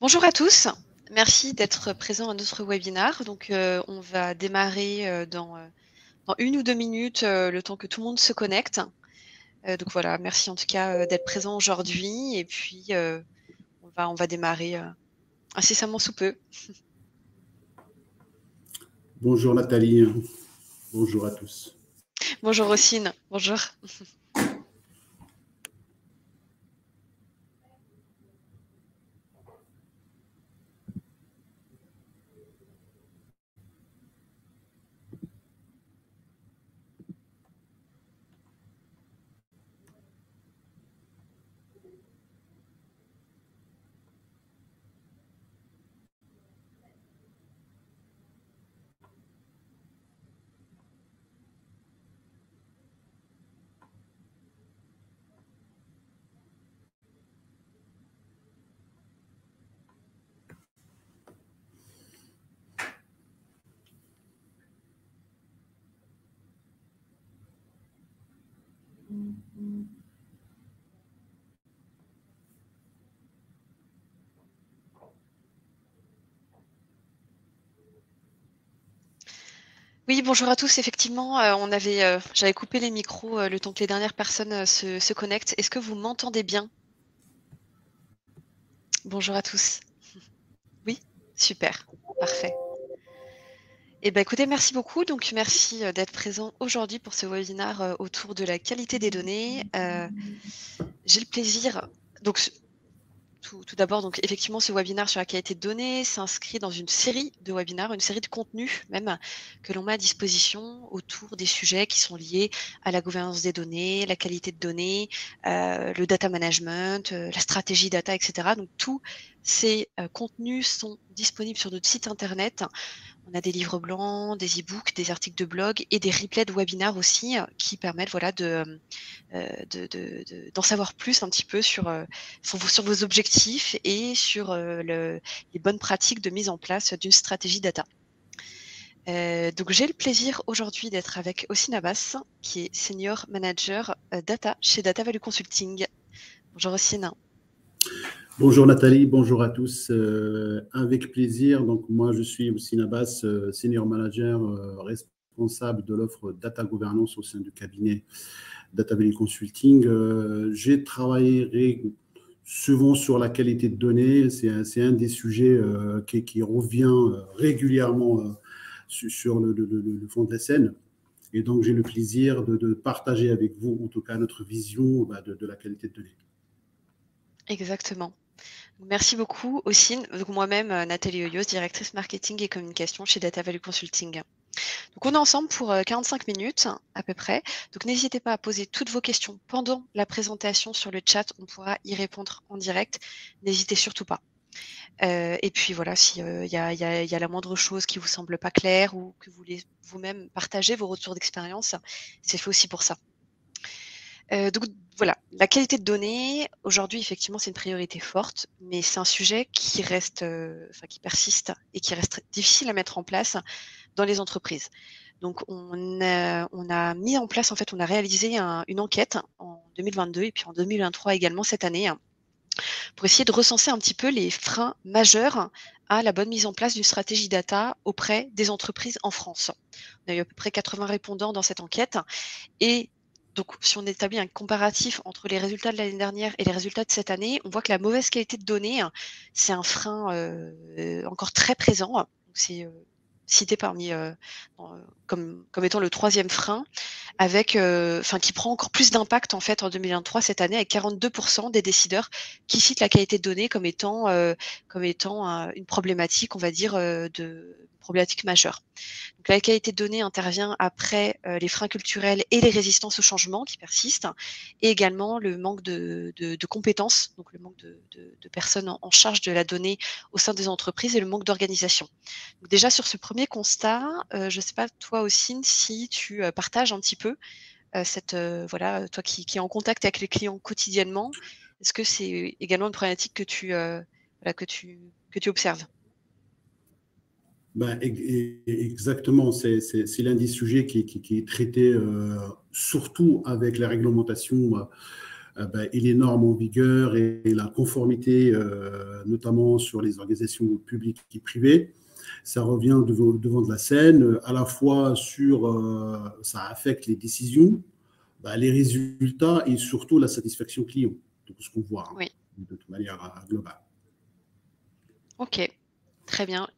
Bonjour à tous. Merci d'être présents à notre webinaire. Donc, euh, on va démarrer euh, dans, euh, dans, une ou deux minutes, le temps que tout le monde se connecte. donc voilà, merci en tout cas d'être présent aujourd'hui. Et puis, on, va, on va démarrer incessamment sous peu. Bonjour Nathalie. Bonjour à tous. Bonjour Rossine. Bonjour. Oui, bonjour à tous. Effectivement, euh, on avait, euh, j'avais coupé les micros euh, le temps que les dernières personnes se, connectent. Est-ce que vous m'entendez bien? Bonjour à tous. Oui, super, parfait. Eh ben, écoutez, merci beaucoup. Donc, merci d'être présent aujourd'hui pour ce webinaire autour de la qualité des données. J'ai le plaisir. Donc, tout, d'abord, donc effectivement, ce webinaire sur la qualité de données s'inscrit dans une série de webinaires, une série de contenus même que l'on met à disposition autour des sujets qui sont liés à la gouvernance des données, la qualité de données, euh, le data management, euh, la stratégie data, etc. Donc tous ces euh, contenus sont disponibles sur notre site internet on a des livres blancs, des e-books, des articles de blog et des replays de webinaires aussi euh, qui permettent voilà, euh, d'en savoir plus un petit peu sur, euh, vos, objectifs et sur les bonnes pratiques de mise en place d'une stratégie data. donc j'ai le plaisir aujourd'hui d'être avec Ossine Abbas, qui est Senior Manager Data chez Data Value Consulting. Bonjour Ossine. Bonjour Nathalie, bonjour à tous. Euh, avec plaisir. Donc moi, je suis aussi Nabas, euh, senior manager euh, responsable de l'offre data governance au sein du cabinet Data Valley Consulting. J'ai travaillé souvent sur la qualité de données. C'est un, des sujets qui, revient régulièrement sur le, fond de la scène. Et donc, j'ai le plaisir de, partager avec vous, en tout cas, notre vision bah, de la qualité de données. Exactement. Merci beaucoup, Ossine. Moi-même, euh, Nathalie Oyos, directrice marketing et communication chez Data Value Consulting. Donc on est ensemble pour 45 euh, minutes à peu près. Donc n'hésitez pas à poser toutes vos questions pendant la présentation sur le chat. On pourra y répondre en direct. N'hésitez surtout pas. Euh, et puis voilà, s'il y, a, y, a, la moindre chose qui vous semble pas claire ou que vous voulez vous-même partager vos retours d'expérience, c'est fait aussi pour ça. Euh, donc voilà, la qualité de données, aujourd'hui, effectivement, c'est une priorité forte, mais c'est un sujet qui reste, euh, enfin, qui persiste et qui reste difficile à mettre en place dans les entreprises. Donc, on a, on a mis en place, en fait, on a réalisé une enquête en 2022 et puis en 2023 également cette année pour essayer de recenser un petit peu les freins majeurs à la bonne mise en place d'une stratégie data auprès des entreprises en France. On a eu à peu près 80 répondants dans cette enquête et donc, si on établit un comparatif entre les résultats de l'année dernière et les résultats de cette année, on voit que la mauvaise qualité de données, c'est un frein euh, encore très présent. C'est euh, cité parmi euh, comme, étant le troisième frein, avec, qui prend encore plus d'impact en fait en 2023 cette année, avec 42% des décideurs qui citent la qualité de données comme étant, comme étant une problématique, on va dire, de problématique majeure. La qualité de données intervient après euh, les freins culturels et les résistances au changement qui persistent, et également le manque de, compétences, donc le manque de, personnes en, charge de la donnée au sein des entreprises et le manque d'organisation. Déjà sur ce premier constat, euh, je ne sais pas toi aussi si tu euh, partages un petit peu cette voilà toi qui, qui, es en contact avec les clients quotidiennement, est-ce que c'est également une problématique que tu que tu que tu observes? Ben, exactement, c'est l'un des sujets qui, est traité euh, surtout avec la réglementation ben, et les normes en vigueur et, la conformité, notamment sur les organisations publiques et privées. Ça revient devant, devant de la scène, à la fois sur, ça affecte les décisions, ben, les résultats et surtout la satisfaction client, de ce qu'on voit hein, de toute manière globale. Ok, très bien.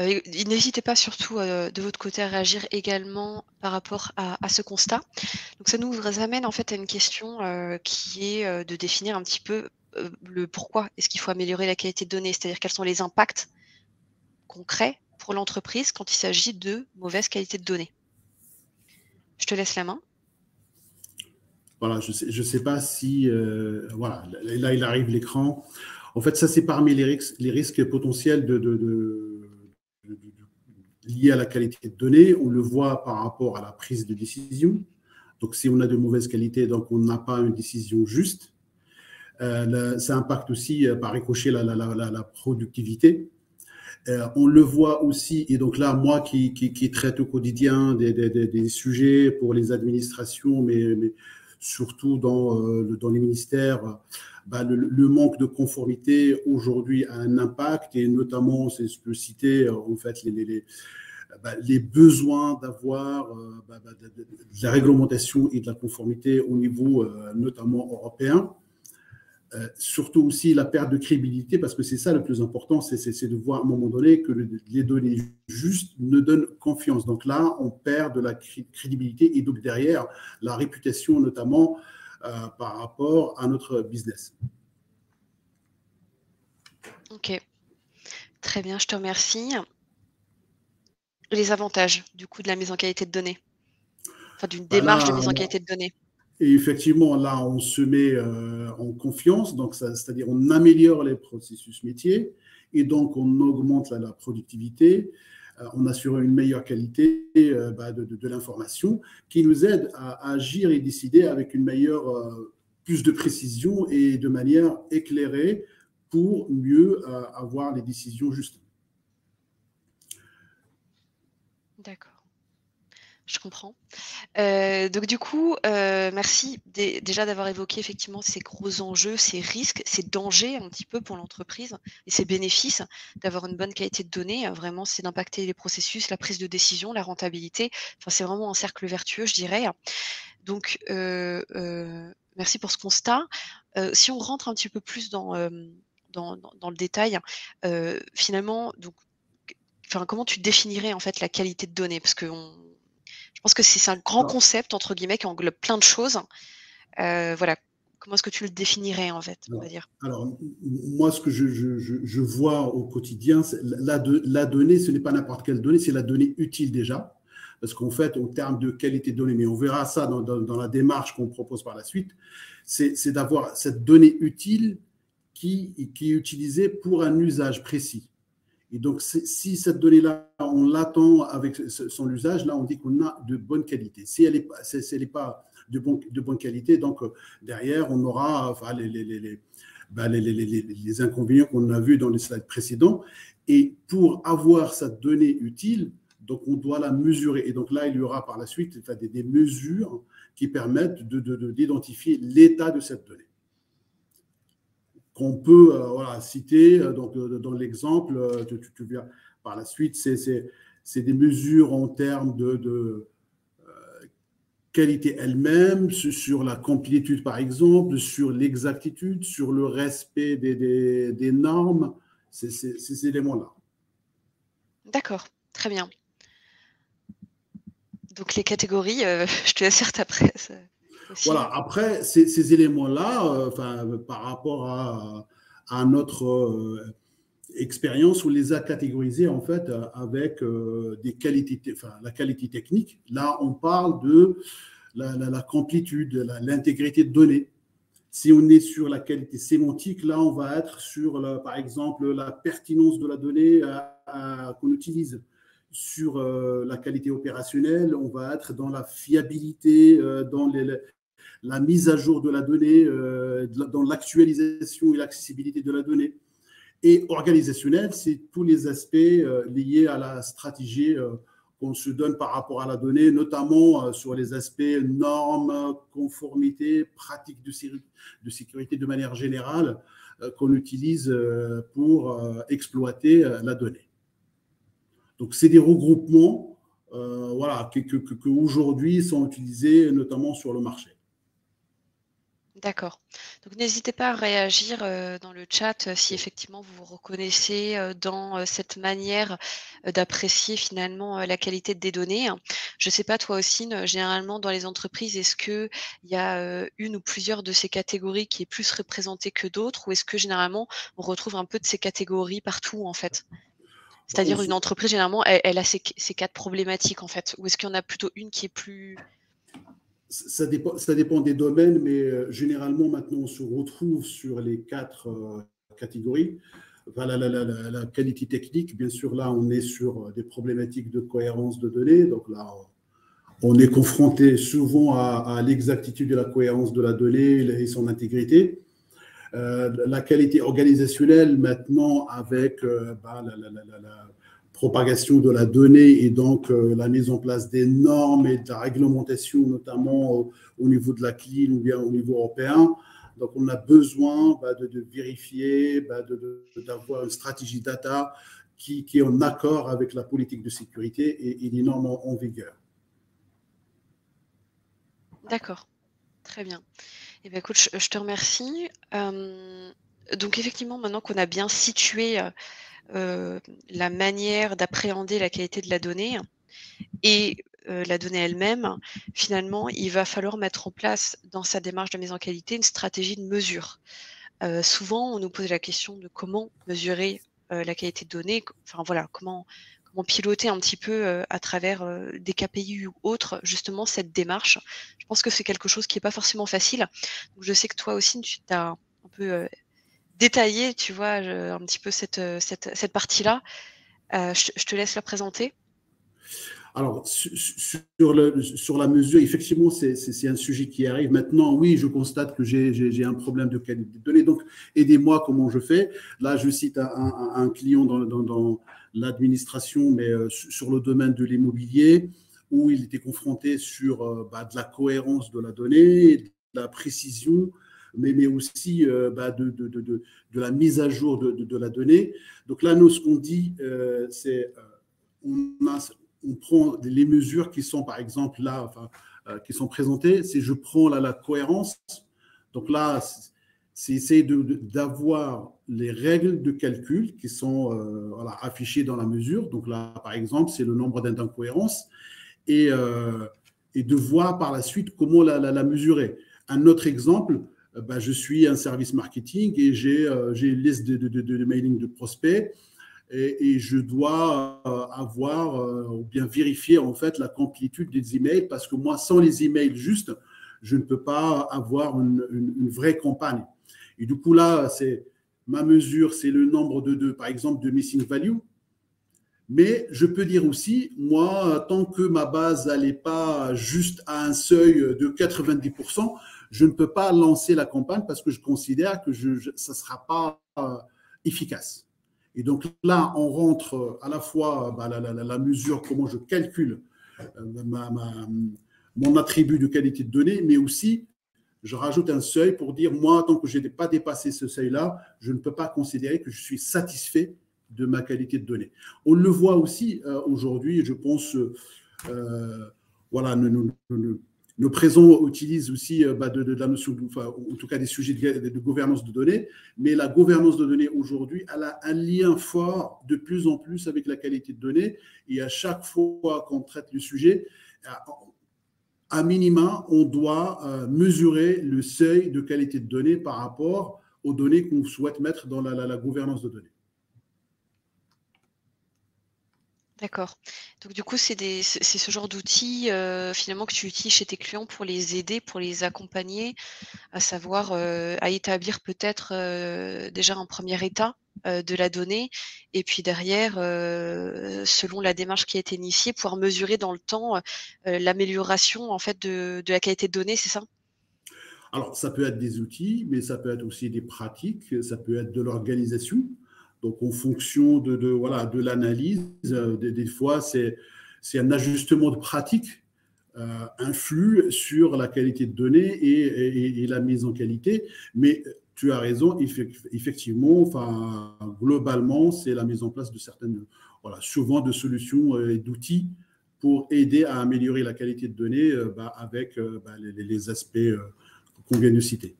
Euh, n'hésitez pas surtout euh, de votre côté à réagir également par rapport à, ce constat. Donc ça nous amène en fait à une question euh, qui est de définir un petit peu le pourquoi est-ce qu'il faut améliorer la qualité de données, c'est-à-dire quels sont les impacts concrets pour l'entreprise quand il s'agit de mauvaise qualité de données. Je te laisse la main. Voilà, je ne sais, sais, pas si... voilà, là, il arrive l'écran. En fait, ça, c'est parmi les les risques potentiels de, lié à la qualité de données. On le voit par rapport à la prise de décision. Donc, si on a de mauvaise qualité, donc on n'a pas une décision juste. Euh, ça impacte aussi euh, par ricochet la, la, productivité. Euh, on le voit aussi, et donc là, moi qui, qui, traite au quotidien des, des, sujets pour les administrations, mais, mais surtout dans, dans les ministères, bah, le, manque de conformité aujourd'hui a un impact et notamment, c'est ce que citer, en fait, les, bah, besoins d'avoir euh, bah, de, la réglementation et de la conformité au niveau euh, notamment européen. Euh, surtout aussi la perte de crédibilité, parce que c'est ça le plus important, c'est de voir à un moment donné que les données justes ne donnent confiance. Donc là, on perd de la crédibilité et donc derrière, la réputation notamment euh, par rapport à notre business. Ok, très bien, je te remercie. Les avantages du coup de la mise en qualité de données, enfin d'une démarche de mise en qualité de données. Et effectivement, là, on se met euh, en confiance, donc c'est-à-dire on améliore les processus métiers et donc on augmente la productivité. Euh, on assure une meilleure qualité euh, bah, de, l'information qui nous aide à, agir et décider avec une meilleure, euh, plus de précision et de manière éclairée pour mieux avoir les décisions justes. D'accord. Je comprends. Euh, donc du coup, euh, merci déjà d'avoir évoqué effectivement ces gros enjeux, ces risques, ces dangers un petit peu pour l'entreprise et ces bénéfices d'avoir une bonne qualité de données. Vraiment, c'est d'impacter les processus, la prise de décision, la rentabilité. Enfin, c'est vraiment un cercle vertueux, je dirais. Donc, euh, merci pour ce constat. si on rentre un petit peu plus dans, dans, le détail, finalement, donc, comment tu définirais en fait la qualité de données? Parce qu'on je pense que c'est un grand concept, entre guillemets, qui englobe plein de choses. Euh, voilà. Comment est-ce que tu le définirais, en fait, alors, on va dire? Alors, moi, ce que je, je, je, vois au quotidien, la, de, la donnée, ce n'est pas n'importe quelle donnée, c'est la donnée utile déjà. Parce qu'en fait, en termes de qualité de données, mais on verra ça dans, dans, dans la démarche qu'on propose par la suite, c'est d'avoir cette donnée utile qui, qui est utilisée pour un usage précis. Et donc, si cette donnée-là, on l'attend avec son usage, là, on dit qu'on a de bonne qualité. Si elle n'est si pas de, bon, de, bonne qualité, donc euh, derrière, on aura les, inconvénients qu'on a vus dans les slides précédents. Et pour avoir cette donnée utile, donc on doit la mesurer. Et donc là, il y aura par la suite des, mesures qui permettent d'identifier de, l'état de cette donnée qu'on peut euh, citer. Euh, euh, dans l'exemple, tu, tu, par la suite, c'est des mesures en termes de, qualité elle-même, sur la complétude par exemple, sur l'exactitude, sur le respect des, normes, ces éléments-là. D'accord, très bien. Donc les catégories, je te laisse faire après. Voilà, après, ces, éléments-là, euh, par rapport à, notre euh, expérience, on les a catégorisés en fait avec euh, des qualités, la qualité technique. Là, on parle de la, complétude, l'intégrité de données. Si on est sur la qualité sémantique, là, on va être sur, par exemple, la pertinence de la donnée qu'on utilise sur la qualité opérationnelle, on va être dans la fiabilité, dans les, la mise à jour de la donnée, euh, dans l'actualisation et l'accessibilité de la donnée. Et organisationnel, c'est tous les aspects euh, liés à la stratégie euh, qu'on se donne par rapport à la donnée, notamment sur les aspects normes, conformité, pratiques de, sécurité de manière générale qu'on utilise pour exploiter la donnée. Donc, c'est des regroupements voilà, aujourd'hui sont utilisés notamment sur le marché. D'accord. Donc n'hésitez pas à réagir dans le chat si effectivement vous vous reconnaissez dans cette manière d'apprécier finalement la qualité des données. Je ne sais pas toi aussi, généralement dans les entreprises, est-ce qu'il y a une ou plusieurs de ces catégories qui est plus représentée que d'autres ou est-ce que généralement on retrouve un peu de ces catégories partout en fait? C'est-à-dire une entreprise généralement elle, a ces, ces quatre problématiques en fait ou est-ce qu'il y en a plutôt une qui est plus ça dépend, ça dépend des domaines, mais euh, généralement, maintenant, on se retrouve sur les quatre euh, catégories. la, qualité technique, bien sûr, là, on est sur euh, des problématiques de cohérence de données. Donc là, on est confronté souvent à, l'exactitude de la cohérence de la donnée et son intégrité. la qualité organisationnelle, maintenant, avec bah, la, propagation de la donnée et donc euh, la mise en place des normes et de la réglementation, notamment au, niveau de la CLIL ou bien au niveau européen. Donc, on a besoin bah, de, vérifier, bah, d'avoir une stratégie data qui, est en accord avec la politique de sécurité et, les normes en, vigueur. D'accord, très bien. Eh bien, écoute, je, te remercie. Euh, donc, effectivement, maintenant qu'on a bien situé euh, euh, la manière d'appréhender la qualité de la donnée et euh, la donnée elle-même, finalement, il va falloir mettre en place dans sa démarche de mise en qualité une stratégie de mesure. Euh, souvent, on nous pose la question de comment mesurer la qualité de données, enfin voilà, comment, comment piloter un petit peu à travers des KPI ou autres, justement, cette démarche. Je pense que c'est quelque chose qui n'est pas forcément facile. Je sais que toi aussi, tu as un peu détailler, tu vois, un petit peu cette, euh, cette, cette partie-là. Euh, je, te laisse la présenter. Alors, sur, sur la mesure, effectivement, c'est un sujet qui arrive. Maintenant, oui, je constate que j'ai un problème de qualité de données. Donc, aidez-moi comment je fais. Là, je cite un, client dans, dans, dans l'administration, mais euh, sur le domaine de l'immobilier, où il était confronté sur bah, de la cohérence de la donnée, de la précision, mais, mais aussi euh, bah, de, de, de, de, la mise à jour de, la donnée. Donc là, nous, ce qu'on dit, euh, c'est euh, on, on, prend les mesures qui sont, par exemple, là, qui sont présentées, c'est je prends là, la cohérence. Donc là, c'est essayer d'avoir les règles de calcul qui sont voilà, affichées dans la mesure. Donc là, par exemple, c'est le nombre d'incohérences et, et de voir par la suite comment la, la, mesurer. Un autre exemple, bah, je suis un service marketing et j'ai euh, une liste de, de, mailing de prospects et, je dois euh, avoir ou bien vérifier en fait la complétude des emails parce que moi, sans les emails juste, je ne peux pas avoir une, une, vraie campagne. Et du coup, là, c'est ma mesure, c'est le nombre de, de, par exemple, de missing value. Mais je peux dire aussi, moi, tant que ma base n'allait pas juste à un seuil de 90%, je ne peux pas lancer la campagne parce que je considère que ça ne sera pas euh, efficace. Et donc là, on rentre à la fois bah, la, mesure, comment je calcule euh, mon attribut de qualité de données, mais aussi je rajoute un seuil pour dire, moi, tant que je n'ai pas dépassé ce seuil-là, je ne peux pas considérer que je suis satisfait de ma qualité de données. On le voit aussi euh, aujourd'hui, je pense, voilà, nous, nous, le présent utilise aussi euh, bah, de, la notion, en tout cas des sujets de, gouvernance de données, mais la gouvernance de données aujourd'hui, elle a un lien fort de plus en plus avec la qualité de données. Et à chaque fois qu'on traite le sujet, à minima, on doit euh, mesurer le seuil de qualité de données par rapport aux données qu'on souhaite mettre dans la gouvernance de données. D'accord. Donc du coup, c'est ce genre d'outils euh, finalement que tu utilises chez tes clients pour les aider, pour les accompagner, à savoir euh, à établir peut-être euh, déjà un premier état de la donnée, et puis derrière, selon la démarche qui a été initiée, pouvoir mesurer dans le temps l'amélioration en fait de, de la qualité de données, c'est ça? Alors, ça peut être des outils, mais ça peut être aussi des pratiques, ça peut être de l'organisation. Donc, en fonction de, voilà, de l'analyse, euh, des, fois, c'est c'est un ajustement de pratique influe sur la qualité de données et, et, la mise en qualité. Mais tu as raison, effectivement, enfin, globalement, c'est la mise en place de certaines, voilà, souvent de solutions et d'outils pour aider à améliorer la qualité de données bah, avec bah, les, les, aspects qu'on vient de citer.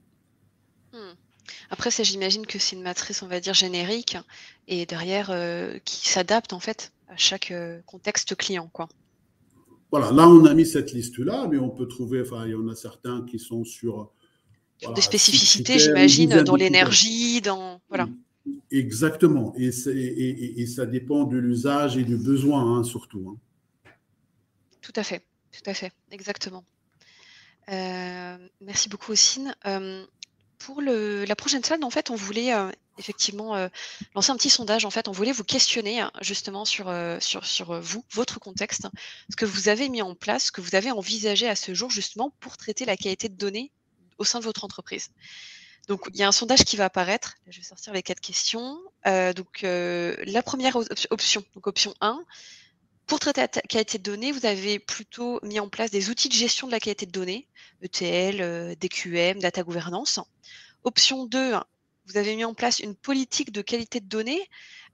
Après, ça, j'imagine que c'est une matrice, on va dire, générique et derrière euh, qui s'adapte en fait à chaque euh, contexte client. Quoi. Voilà, là, on a mis cette liste-là, mais on peut trouver, enfin, il y en a certains qui sont sur. des spécificités, j'imagine, dans l'énergie, dans. Voilà. Exactement. Et, et, et, ça dépend de l'usage et du besoin, hein, surtout. Hein. Tout à fait, tout à fait, exactement. Euh, merci beaucoup, Ossine pour la prochaine slide, en fait, on voulait euh, effectivement euh, lancer un petit sondage. En fait, on voulait vous questionner hein, justement sur, euh, vous, votre contexte, ce que vous avez mis en place, ce que vous avez envisagé à ce jour justement pour traiter la qualité de données au sein de votre entreprise. Donc, il y a un sondage qui va apparaître. Je vais sortir les quatre questions. donc, la première option, donc option 1, pour traiter la qualité de données, vous avez plutôt mis en place des outils de gestion de la qualité de données, ETL, euh, DQM, data governance. Option 2, vous avez mis en place une politique de qualité de données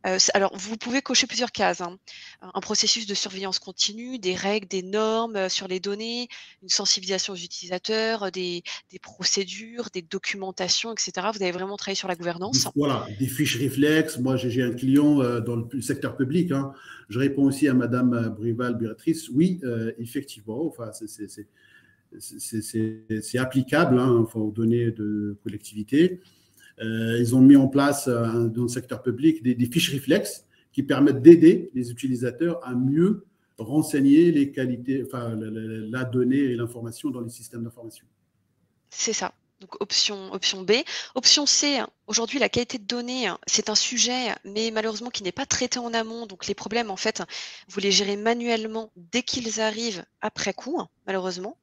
euh, alors, vous pouvez cocher plusieurs cases. Hein. Un processus de surveillance continue, des règles, des normes euh, sur les données, une sensibilisation aux utilisateurs, des, procédures, des documentations, etc. Vous avez vraiment travaillé sur la gouvernance. Voilà, des fiches réflexes. Moi, j'ai un client euh, dans le secteur public. Hein. Je réponds aussi à Madame Brival, Béatrice. Oui, effectivement, c'est applicable hein, aux données de collectivité. Euh, ils ont mis en place euh, dans le secteur public des, fiches réflexes qui permettent d'aider les utilisateurs à mieux renseigner les qualités, enfin, la, donnée et l'information dans les systèmes d'information. C'est ça. Donc option, option B. Option C, aujourd'hui la qualité de données, c'est un sujet, mais malheureusement qui n'est pas traité en amont. Donc les problèmes, en fait, vous les gérez manuellement dès qu'ils arrivent après coup, malheureusement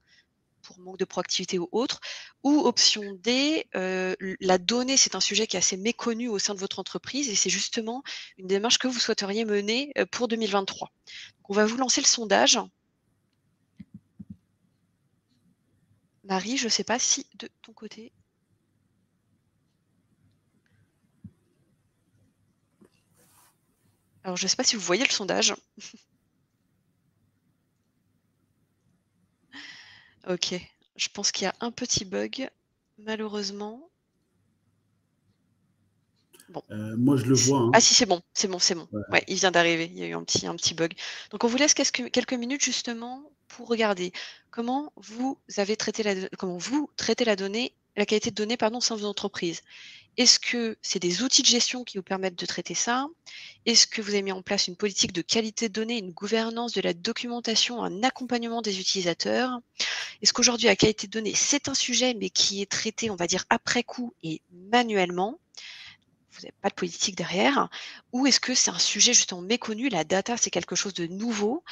pour manque de proactivité ou autre. Ou option D, euh, la donnée, c'est un sujet qui est assez méconnu au sein de votre entreprise et c'est justement une démarche que vous souhaiteriez mener euh, pour 2023. on va vous lancer le sondage. Marie, je ne sais pas si de ton côté. Alors, je ne sais pas si vous voyez le sondage. Ok, je pense qu'il y a un petit bug, malheureusement. Bon. Euh, moi, je le vois. Hein. Ah si, c'est bon, c'est bon, c'est bon. Ouais. il vient d'arriver. Il y a eu un petit, un petit bug. Donc, on vous laisse quelques, minutes justement pour regarder comment vous avez traité la, comment vous traitez la donnée, la qualité de données, pardon, sans vos entreprises. Est-ce que c'est des outils de gestion qui vous permettent de traiter ça? Est-ce que vous avez mis en place une politique de qualité de données, une gouvernance de la documentation, un accompagnement des utilisateurs? Est-ce qu'aujourd'hui la qualité de données, c'est un sujet mais qui est traité, on va dire, après coup et manuellement? Vous n'avez pas de politique derrière, ou est-ce que c'est un sujet justement méconnu, la data c'est quelque chose de nouveau,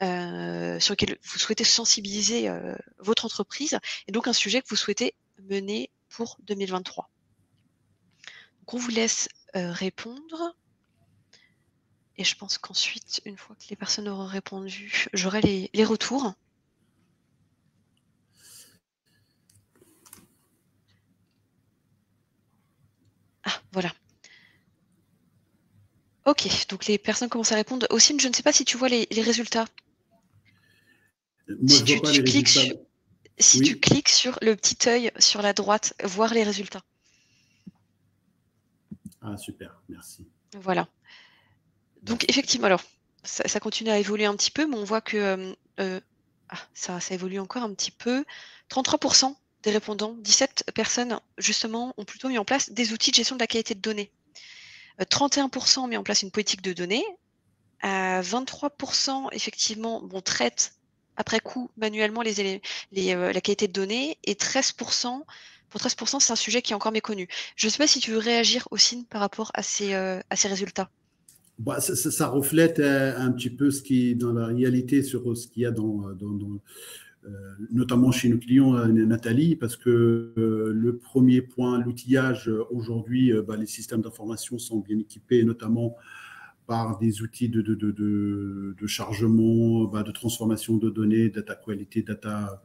euh, sur lequel vous souhaitez sensibiliser euh, votre entreprise, et donc un sujet que vous souhaitez mener pour 2023 on vous laisse euh, répondre. Et je pense qu'ensuite, une fois que les personnes auront répondu, j'aurai les, retours. Ah, voilà. Ok, donc les personnes commencent à répondre. Aussi, je ne sais pas si tu vois les, résultats. si tu, cliques, sur, si tu cliques sur le petit œil sur la droite, voir les résultats. Ah, super, merci. Voilà. Donc, effectivement, alors, ça, continue à évoluer un petit peu, mais on voit que euh, euh, ah, ça, ça évolue encore un petit peu. 33% des répondants, 17 personnes, justement, ont plutôt mis en place des outils de gestion de la qualité de données. 31% euh, ont mis en place une politique de données. 23%, effectivement, bon, traitent après coup manuellement les, les, la qualité de données et 13% pour 13%, c'est un sujet qui est encore méconnu. Je ne sais pas si tu veux réagir aussi par rapport à ces, euh, à ces résultats. Bah, ça, reflète euh, un petit peu ce qui dans la réalité sur ce qu'il y a dans, euh, notamment chez nos clients, Nathalie, parce que le premier point, l'outillage, aujourd'hui, bah, les systèmes d'information sont bien équipés, notamment par des outils de, de, de, de chargement, bah, de transformation de données, data qualité, data,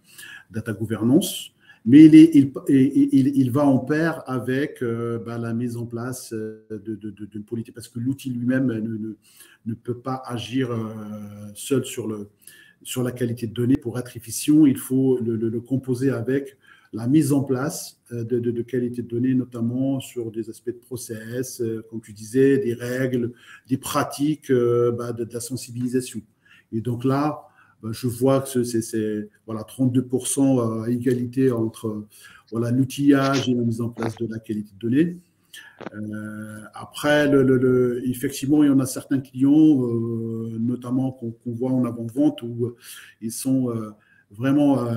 data gouvernance. Mais il, il, il, il, va en pair avec euh, bah, la mise en place d'une politique, parce que l'outil lui-même ne, ne, ne, peut pas agir euh, seul sur, le, sur la qualité de données. Pour être efficient, il faut le, le composer avec la mise en place euh, de, de, qualité de données, notamment sur des aspects de process, euh, comme tu disais, des règles, des pratiques, euh, bah, de, la sensibilisation. Et donc là, bah, je vois que c'est voilà, 32% à égalité entre voilà, l'outillage et la mise en place de la qualité de données. Après, effectivement, il y en a certains clients, notamment qu'on qu voit en avant-vente, où ils sont vraiment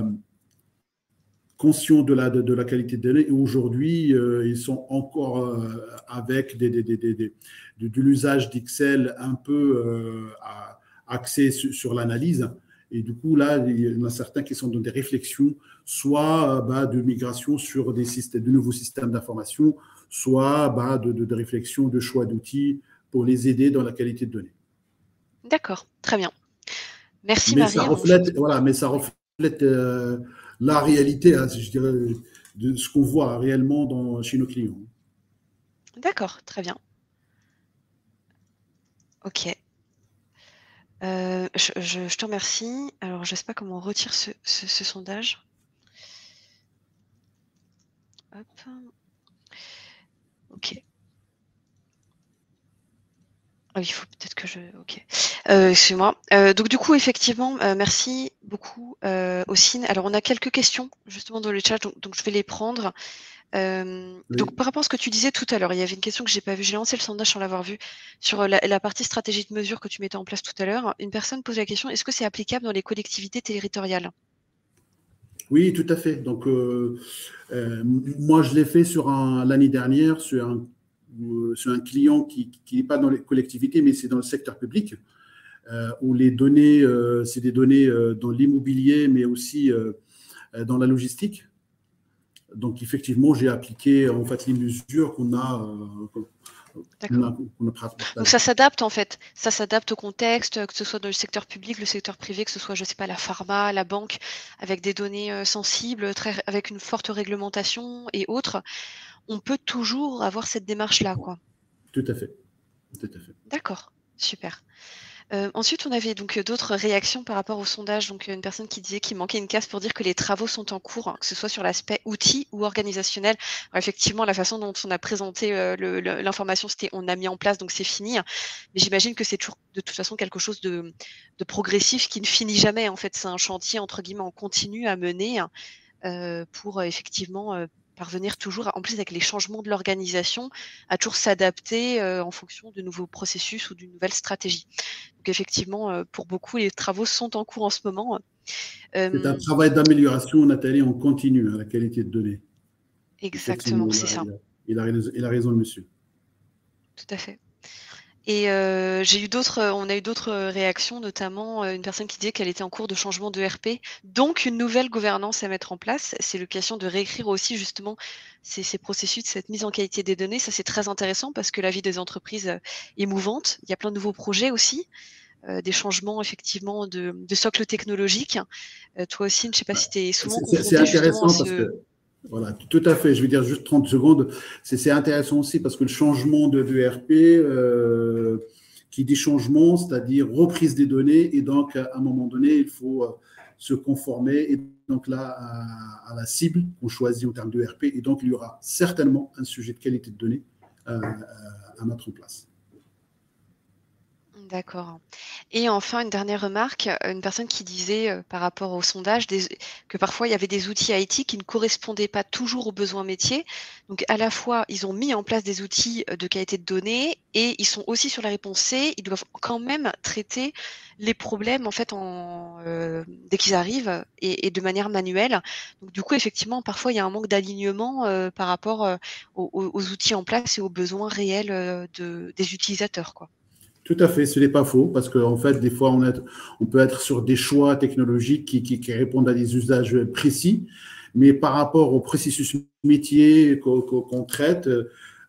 conscients de la, de, de, la qualité de données. Et aujourd'hui, euh, ils sont encore euh, avec des, des, des, de, de l'usage d'Excel un peu euh, axé sur, sur l'analyse. Et du coup, là, il y en a certains qui sont dans des réflexions, soit bah, de migration sur des systèmes, de nouveaux systèmes d'information, soit bah, de, de, de réflexion, de choix d'outils pour les aider dans la qualité de données. D'accord, très bien. Merci mais Marie. Ça reflète, voilà, mais ça reflète la réalité, hein, je dirais, de ce qu'on voit réellement dans, chez nos clients. D'accord, très bien. Ok. Euh, je, te remercie. Alors, je ne sais pas comment on retire ce, ce, ce sondage. Hop. Ok. Ah, il faut peut-être que je. Ok. Euh, Excusez-moi. Euh, donc du coup, effectivement, euh, merci beaucoup, euh, Ossine. Alors, on a quelques questions justement dans le chat, donc, donc je vais les prendre. Oui. Donc, par rapport à ce que tu disais tout à l'heure, il y avait une question que j'ai pas vue. J'ai lancé le sondage sans l'avoir vu sur la, la, partie stratégie de mesure que tu mettais en place tout à l'heure. Une personne pose la question est-ce que c'est applicable dans les collectivités territoriales? Oui, tout à fait. Donc, moi, je l'ai fait sur l'année dernière sur un sur un client qui n'est pas dans les collectivités, mais c'est dans le secteur public, euh, où les données, euh, c'est des données euh, dans l'immobilier, mais aussi euh, dans la logistique. Donc, effectivement, j'ai appliqué en fait les mesures qu'on a. D'accord. Donc ça s'adapte en fait, ça s'adapte au contexte, que ce soit dans le secteur public, le secteur privé, que ce soit, je sais pas, la pharma, la banque, avec des données sensibles, très, avec une forte réglementation et autres on peut toujours avoir cette démarche-là, quoi. Tout à fait. Tout à fait. D'accord, super. Euh, ensuite, on avait donc d'autres réactions par rapport au sondage. Donc, une personne qui disait qu'il manquait une case pour dire que les travaux sont en cours, que ce soit sur l'aspect outil ou organisationnel. Alors, effectivement, la façon dont on a présenté euh, l'information, c'était on a mis en place, donc c'est fini. Mais j'imagine que c'est toujours de toute façon quelque chose de, de, progressif qui ne finit jamais. En fait, c'est un chantier entre guillemets en continu à mener euh, pour effectivement euh, parvenir toujours, en plus avec les changements de l'organisation, à toujours s'adapter euh, en fonction de nouveaux processus ou d'une nouvelle stratégie. Donc effectivement, euh, pour beaucoup, les travaux sont en cours en ce moment. Euh, c'est un travail d'amélioration, Nathalie, on continue à la qualité de données. Exactement, c'est ça. Il a, il, a, il a raison, monsieur. Tout à fait. Et euh, j'ai eu d'autres, on a eu d'autres réactions, notamment euh, une personne qui disait qu'elle était en cours de changement de RP, donc une nouvelle gouvernance à mettre en place. C'est l'occasion de réécrire aussi justement ces, ces, processus, cette mise en qualité des données. Ça c'est très intéressant parce que la vie des entreprises est mouvante. Il y a plein de nouveaux projets aussi. Euh, des changements effectivement de, de socle technologique. Euh, toi aussi, je ne sais pas si tu es souvent C'est intéressant parce ce... que voilà, tout à fait. Je vais dire juste 30 secondes. C'est intéressant aussi parce que le changement de, de RP, euh, qui dit changement, c'est-à-dire reprise des données, et donc à un moment donné, il faut euh, se conformer, et donc là, à, la cible qu'on choisit en termes de RP, et donc il y aura certainement un sujet de qualité de données euh, à mettre en place. D'accord. Et enfin, une dernière remarque, une personne qui disait euh, par rapport au sondage des, que parfois il y avait des outils IT qui ne correspondaient pas toujours aux besoins métiers. Donc à la fois, ils ont mis en place des outils euh, de qualité de données et ils sont aussi sur la réponse C, ils doivent quand même traiter les problèmes en fait en, euh, dès qu'ils arrivent et, de manière manuelle. Donc du coup, effectivement, parfois il y a un manque d'alignement euh, par rapport euh, aux, aux, outils en place et aux besoins réels euh, de, des utilisateurs. Quoi. Tout à fait, ce n'est pas faux, parce qu'en en fait, des fois, on, peut être sur des choix technologiques qui, répondent à des usages précis, mais par rapport au processus métier qu'on qu traite,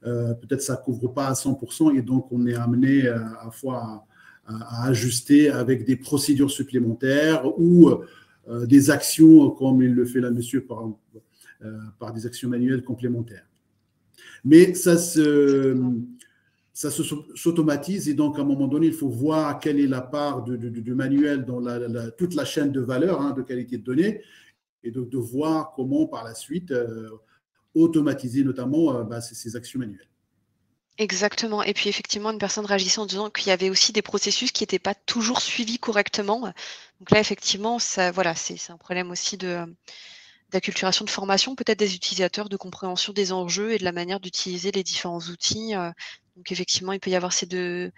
peut-être ça ne couvre pas à 100% et donc on est amené à, à fois à, ajuster avec des procédures supplémentaires ou des actions, comme il le fait là, monsieur, par, par des actions manuelles complémentaires. Mais ça se, ça s'automatise et donc à un moment donné, il faut voir quelle est la part du, manuel dans toute la chaîne de valeur hein, de qualité de données et donc de voir comment par la suite euh, automatiser notamment euh, bah, ces, actions manuelles. Exactement. Et puis effectivement, une personne réagissant en disant qu'il y avait aussi des processus qui n'étaient pas toujours suivis correctement. Donc là, effectivement, ça, voilà, c'est un problème aussi de d'acculturation de formation, peut-être des utilisateurs, de compréhension des enjeux et de la manière d'utiliser les différents outils. Euh, donc effectivement, il peut y avoir ces deux,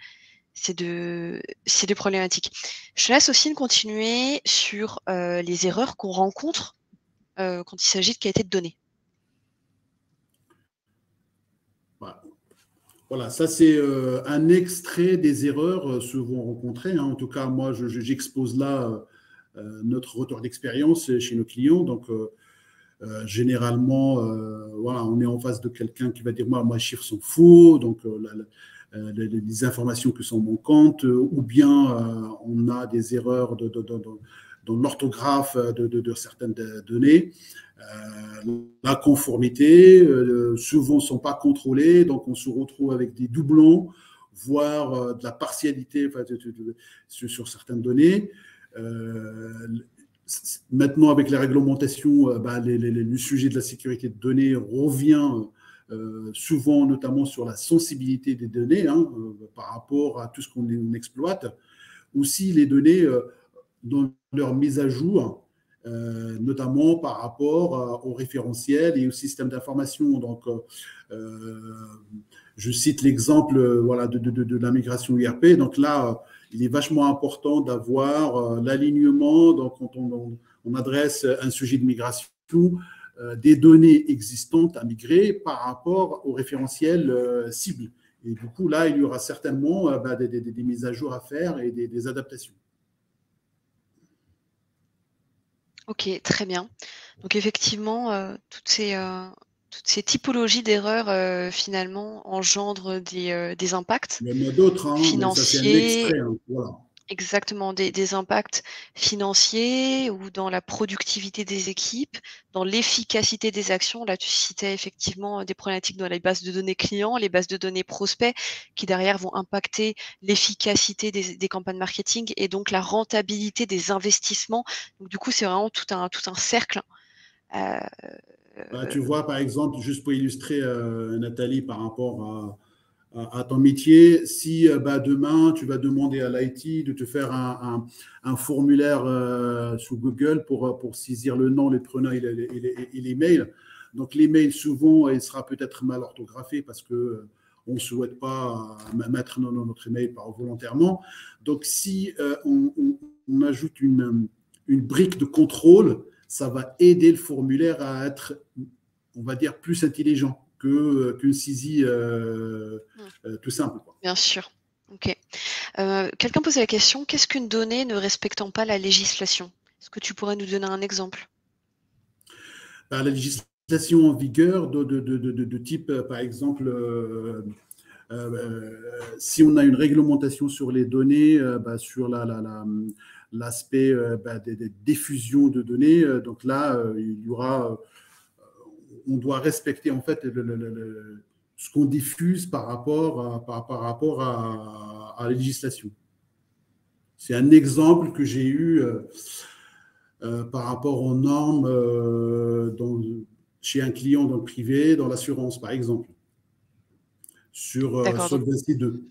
problématiques. Je laisse aussi continuer sur euh, les erreurs qu'on rencontre euh, quand il s'agit de qualité de données. Voilà, ça c'est un extrait des erreurs souvent rencontrées. Hein. En tout cas, moi, j'expose là notre retour d'expérience chez nos clients. Donc, euh, généralement, euh, voilà, on est en face de quelqu'un qui va dire moi, moi, les chiffres sont faux, donc euh, les, informations qui sont manquantes, ou bien on a des erreurs dans l'orthographe de, certaines données. la conformité, souvent ne sont pas contrôlées, donc on se retrouve avec des doublons, voire de la partialité sur, certaines données. Maintenant, avec la réglementation, euh, bah, le sujet de la sécurité de données revient euh, souvent, notamment sur la sensibilité des données hein, euh, par rapport à tout ce qu'on exploite. Aussi, les données dans leur mise à jour, notamment par rapport au référentiel et au système d'information. Donc, je cite l'exemple voilà, de, de, la migration IRP. Donc là, il est vachement important d'avoir euh, l'alignement, quand on, adresse un sujet de migration, euh, des données existantes à migrer par rapport au référentiel euh, cible. Et du coup, là, il y aura certainement bah, des, mises à jour à faire et des, adaptations. Ok, très bien. Donc effectivement, toutes ces, toutes ces typologies d'erreurs euh, finalement engendrent des, euh, des impacts hein, financiers. Hein, Exactement, des, des, impacts financiers ou dans la productivité des équipes, dans l'efficacité des actions. Là, tu citais effectivement des problématiques dans les bases de données clients, les bases de données prospects, qui derrière vont impacter l'efficacité des, des, campagnes marketing et donc la rentabilité des investissements. Donc, du coup, c'est vraiment tout un, tout un cercle. Euh, bah, tu vois, par exemple, juste pour illustrer, euh, Nathalie, par rapport à, à, ton métier, si euh, bah, demain, tu vas demander à l'IT de te faire un, un, formulaire euh, sous Google pour, pour saisir le nom, les prénoms et les, mails. Donc, l'email, souvent, il sera peut-être mal orthographié parce que on ne souhaite pas mettre notre email par volontairement. Donc, si on, on, ajoute une, une brique de contrôle, ça va aider le formulaire à être, on va dire, plus intelligent que qu'une saisie euh, euh, tout simple. Bien sûr. Ok. Euh, quelqu'un posait la question qu'est-ce qu'une donnée ne respectant pas la législation? Est-ce que tu pourrais nous donner un exemple? Bah, La législation en vigueur de, de, de, de type, par exemple, si on a une réglementation sur les données, bah, sur la, la, la, l'aspect euh, bah, des, diffusions de données. Euh, donc là, euh, il y aura, on doit respecter en fait ce qu'on diffuse par rapport à, par, rapport à, la législation. C'est un exemple que j'ai eu par rapport aux normes chez un client dans le privé, dans l'assurance, par exemple, sur Solvency 2.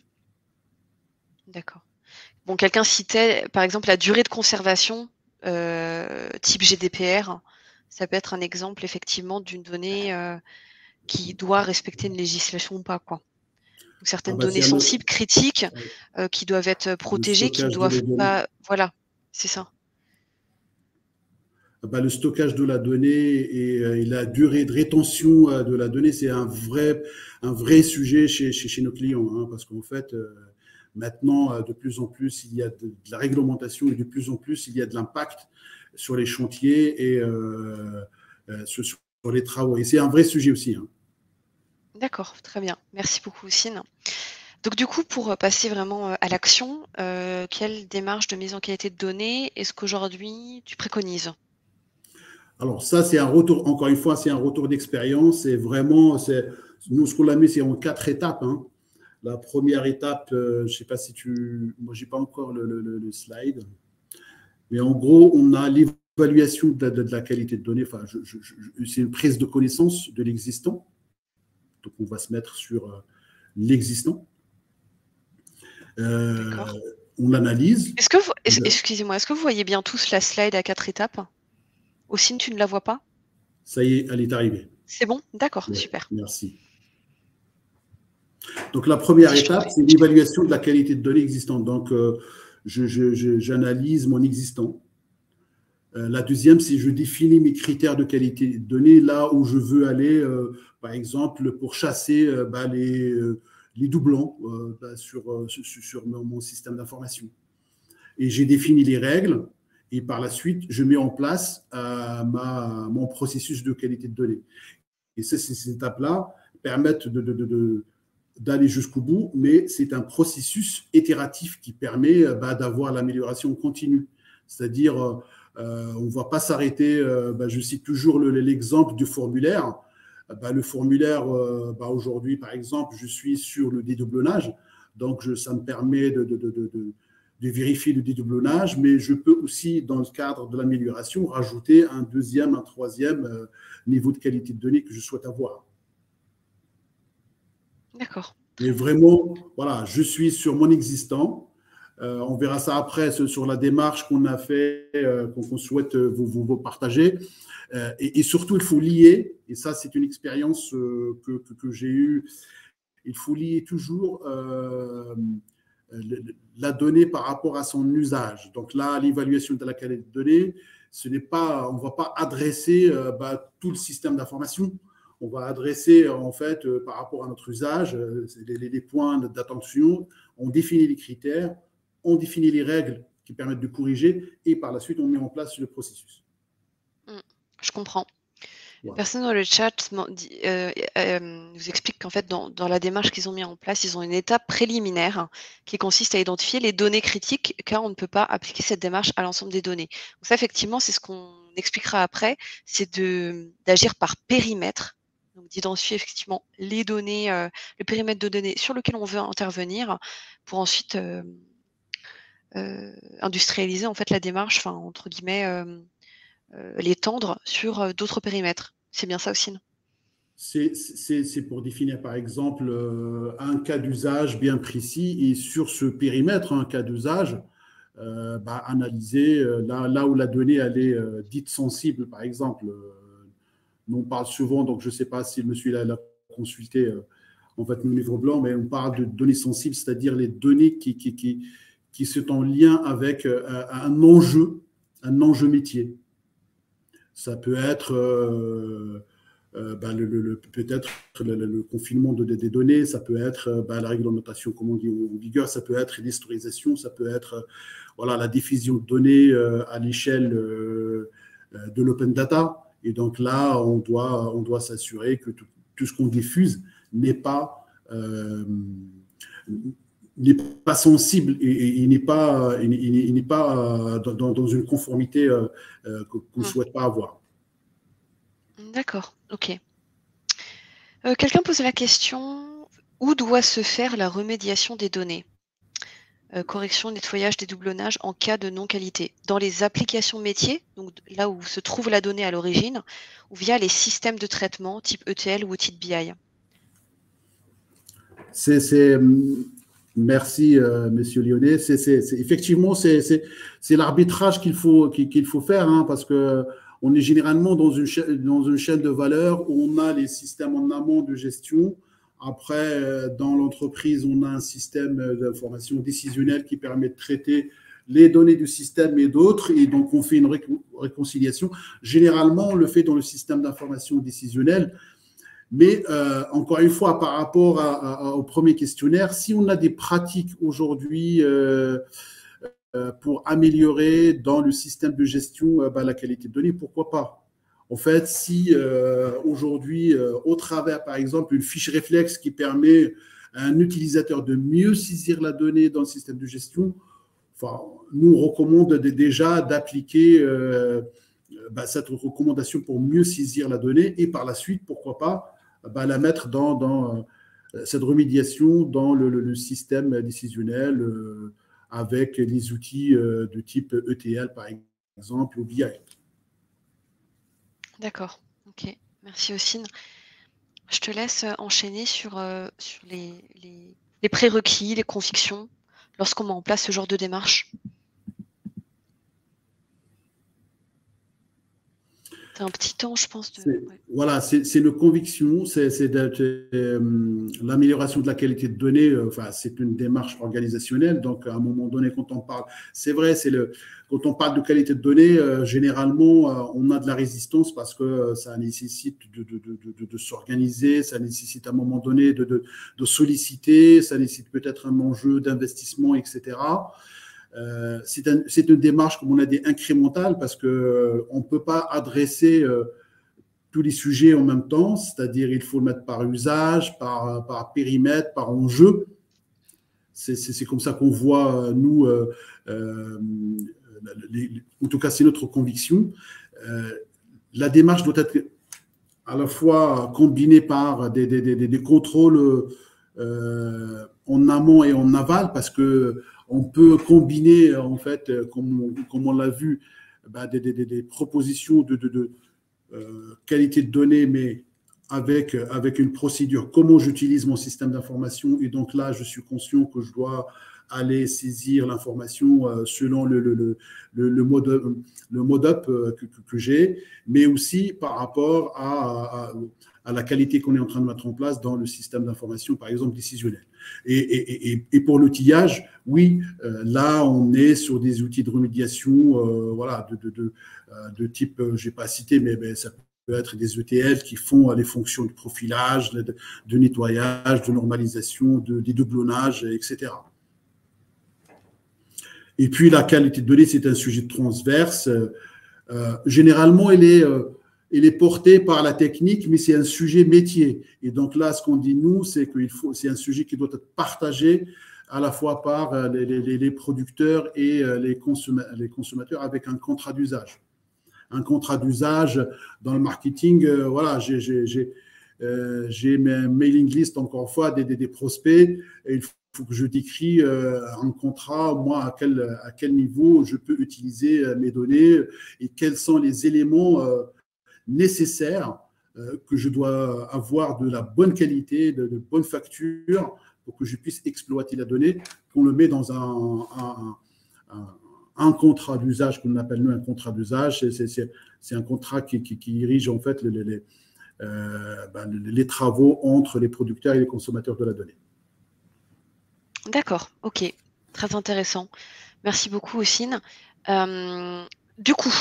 D'accord. Bon, quelqu'un citait, par exemple, la durée de conservation euh, type GDPR. Ça peut être un exemple, effectivement, d'une donnée euh, qui doit respecter une législation ou pas, quoi. certaines ah bah, données sensibles, critiques, euh, qui doivent être protégées, qui ne doivent pas. Voilà, c'est ça. Ah bah, le stockage de la donnée et, la durée de rétention de la donnée, c'est un vrai, un vrai sujet chez, chez, nos clients, hein, parce qu'en fait, Maintenant, euh, de plus en plus, il y a de, la réglementation et de plus en plus, il y a de l'impact sur les chantiers et euh, euh, sur, les travaux. Et c'est un vrai sujet aussi. Hein. D'accord, très bien. Merci beaucoup, Sine. Donc du coup, pour passer vraiment à l'action, quelle démarche de mise en qualité de données est-ce qu'aujourd'hui tu préconises? Alors ça, c'est un retour, encore une fois, c'est un retour d'expérience. Et vraiment, nous, ce qu'on a mis, c'est en quatre étapes. Hein. La première étape, je ne sais pas si tu... Moi, je n'ai pas encore le, slide. Mais en gros, on a l'évaluation de, la qualité de données. Enfin, c'est une prise de connaissance de l'existant. Donc, on va se mettre sur l'existant. Euh, on l'analyse. Est-ce que vous, excusez-moi, est-ce que vous voyez bien tous la slide à quatre étapes? Aussi, tu ne la vois pas? Ça y est, elle est arrivée. C'est bon? D'accord, super. Merci. Donc la première étape, c'est l'évaluation de la qualité de données existantes. Donc euh, j'analyse mon existant. Euh, la deuxième, c'est je définis mes critères de qualité de données là où je veux aller, par exemple, pour chasser bah, les les doublons euh, bah, sur, euh, sur, mon système d'information. Et j'ai défini les règles et par la suite, je mets en place euh, ma, mon processus de qualité de données. Et ces étapes-là permettent de, d'aller jusqu'au bout, mais c'est un processus itératif qui permet bah, d'avoir l'amélioration continue. C'est-à-dire, on ne va pas s'arrêter, bah, je cite toujours l'exemple du formulaire, bah, le formulaire, euh, aujourd'hui, par exemple, je suis sur le dédoublonnage. Donc, ça me permet de, vérifier le dédoublonnage, mais je peux aussi, dans le cadre de l'amélioration, rajouter un deuxième, un troisième euh, niveau de qualité de données que je souhaite avoir. D'accord. Mais vraiment, voilà, je suis sur mon existant. Euh, on verra ça après sur la démarche qu'on a fait, qu'on souhaite vous partager. Euh, et, surtout, il faut lier, et ça c'est une expérience euh, que, j'ai eue, il faut lier toujours euh, la donnée par rapport à son usage. Donc là, l'évaluation de la qualité de données, ce n'est pas, on ne va pas adresser bah, tout le système d'information. On va adresser en fait par rapport à notre usage les, les points d'attention. On définit les critères, on définit les règles qui permettent de corriger et par la suite on met en place le processus. Je comprends. Personne dans le chat euh, euh, nous explique qu'en fait, dans, la démarche qu'ils ont mis en place, ils ont une étape préliminaire qui consiste à identifier les données critiques, car on ne peut pas appliquer cette démarche à l'ensemble des données. Donc ça, effectivement, c'est ce qu'on expliquera après, c'est d'agir par périmètre, d'identifier effectivement les données, euh, le périmètre de données sur lequel on veut intervenir, pour ensuite industrialiser en fait la démarche, enfin entre guillemets euh, l'étendre sur euh, d'autres périmètres. C'est bien ça aussi, non? C'est pour définir, par exemple, euh, un cas d'usage bien précis et sur ce périmètre, un cas d'usage, bah, analyser là, là, où la donnée elle est dite sensible, par exemple. On parle souvent, donc je ne sais pas si monsieur l'a consulté en fait mon livre blanc, mais on parle de données sensibles, c'est-à-dire les données qui, qui, qui, qui sont en lien avec un enjeu, un enjeu métier. Ça peut être euh, euh, bah, le, peut-être le, confinement de, des données, ça peut être euh, bah, la réglementation, comme on dit, en vigueur, ça peut être l'historisation, ça peut être voilà, la diffusion de données à l'échelle de l'open data. Et donc là, on doit, on doit s'assurer que tout, ce qu'on diffuse n'est pas n'est pas sensible et, il n'est pas, il, n'est pas euh, dans, une conformité euh, euh, qu'on ne hmm. souhaite pas avoir. D'accord, ok. Quelqu'un pose la question où doit se faire la remédiation des données? Correction, nettoyage, dédoublonnage en cas de non-qualité. Dans les applications métiers, donc là où se trouve la donnée à l'origine, ou via les systèmes de traitement type ETL ou outil BI c'est, Merci, euh, Monsieur Lyonnais. C'est, effectivement, c'est, l'arbitrage qu'il faut, qu'il, faut faire, hein, parce que on est généralement dans une, chaîne, dans une chaîne de valeur où on a les systèmes en amont de gestion. Après, euh, dans l'entreprise, on a un système d'information décisionnelle qui permet de traiter les données du système et d'autres, et donc on fait une réconciliation. Généralement, on le fait dans le système d'information décisionnelle, mais euh, encore une fois, par rapport au premier questionnaire, si on a des pratiques aujourd'hui euh, euh, pour améliorer dans le système de gestion bah, la qualité de données, pourquoi pas? En fait, si aujourd'hui, au travers, par exemple, une fiche réflexe qui permet à un utilisateur de mieux saisir la donnée dans le système de gestion, nous recommande déjà d'appliquer bah, cette recommandation pour mieux saisir la donnée et par la suite, pourquoi pas, bah, la mettre dans, euh, cette remédiation dans le, système décisionnel euh, avec les outils euh, de type ETL, par exemple, ou BI. D'accord, ok. Merci Ossine. Je te laisse enchaîner sur, les, les prérequis, les convictions lorsqu'on met en place ce genre de démarche. Un petit temps, je pense. Voilà, c'est une conviction, c'est euh, l'amélioration de la qualité de données. Euh, enfin, c'est une démarche organisationnelle. Donc, à un moment donné, quand on parle, c'est vrai, c'est le quand on parle de qualité de données, euh, généralement, on a de la résistance parce que ça nécessite de, de, de, de s'organiser, ça nécessite à un moment donné de, solliciter, ça nécessite peut-être un enjeu d'investissement, etc. Euh, c'est une démarche, comme on a dit, incrémentale parce qu'on euh, ne peut pas adresser euh, tous les sujets en même temps, c'est-à-dire il faut le mettre par usage, par, périmètre, par enjeu. C'est comme ça qu'on voit, nous, en tout cas c'est notre conviction. la démarche doit être à la fois combinée par des contrôles en amont et en aval, parce que on peut combiner, en fait, comme, on l'a vu, bah, des, propositions de, euh, qualité de données, mais avec, avec une procédure. Comment j'utilise mon système d'information? Et donc là, je suis conscient que je dois aller saisir l'information euh, selon le, mode, le mode up euh, que, j'ai, mais aussi par rapport à, à la qualité qu'on est en train de mettre en place dans le système d'information, par exemple, décisionnel. Et, pour l'outillage, oui, euh, là, on est sur des outils de remédiation euh, voilà, de, euh, type, je n'ai pas cité, mais, mais, ça peut être des ETL qui font les fonctions de profilage, de, nettoyage, de normalisation, de dédoublonnage, etc. Et puis, la qualité de données, c'est un sujet transverse. généralement, elle est il est porté par la technique, mais c'est un sujet métier. Et donc là, ce qu'on dit nous, c'est qu'il faut, c'est un sujet qui doit être partagé à la fois par euh, les, producteurs et euh, les, consommateurs avec un contrat d'usage. Un contrat d'usage dans le marketing, euh, voilà, j'ai, mes mailing list encore une fois des, des, prospects et il faut que je décris un contrat, moi, à quel, à quel niveau je peux utiliser mes données et quels sont les éléments nécessaire euh, que je dois avoir de la bonne qualité, de, bonnes factures pour que je puisse exploiter la donnée, qu'on le met dans un, contrat d'usage qu'on appelle nous un contrat d'usage. C'est un contrat qui, qui, dirige en fait les, euh, ben, les, travaux entre les producteurs et les consommateurs de la donnée. D'accord, ok, très intéressant. Merci beaucoup, Ossine. Euh, du coup,